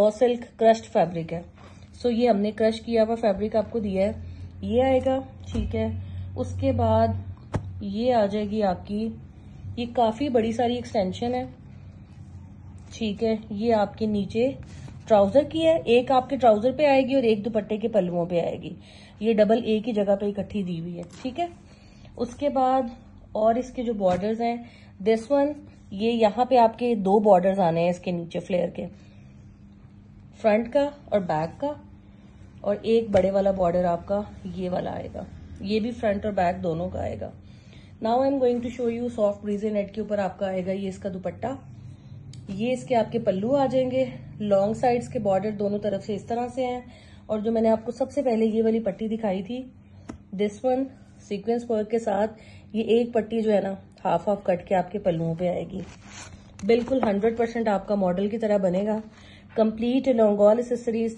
Raw silk crushed fabric है। सो so, ये हमने क्रश किया हुआ फैब्रिक आपको दिया है। ये आएगा ठीक है। उसके बाद ये आ जाएगी आपकी। ये काफ़ी बड़ी सारी एक्सटेंशन है। ठीक है ये आपके नीचे ट्राउज़र की है। एक आपके ट्राउज़र पे आएगी और एक दुपट्टे के पल्लुओं पे आएगी। ये डबल एक ही जगह पे इकट्ठी दी हुई है ठीक है। उसके बाद और इसके जो बॉर्डर्स हैं दिस वन ये यहाँ पे आपके दो बॉर्डर्स आने हैं इसके नीचे फ्लेयर के। फ्रंट का और बैक का, और एक बड़े वाला बॉर्डर आपका ये वाला आएगा। ये भी फ्रंट और बैक दोनों का आएगा। Now I am going to show you soft ब्रीजे net के ऊपर आपका आएगा ये इसका दुपट्टा। ये इसके आपके पल्लू आ जाएँगे। लॉन्ग साइड्स के बॉर्डर दोनों तरफ़ से इस तरह से हैं। और जो मैंने आपको सबसे पहले ये वाली पट्टी दिखाई थी दिस वन सीक्वेंस वर्क के साथ, ये एक पट्टी जो है ना हाफ़ हाफ़ कट के आपके पल्लुओं पे आएगी। बिल्कुल हंड्रेड परसेंट आपका मॉडल की तरह बनेगा। Complete लॉन्गॉल accessories